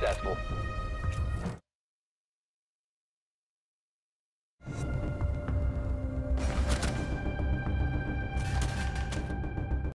Successful.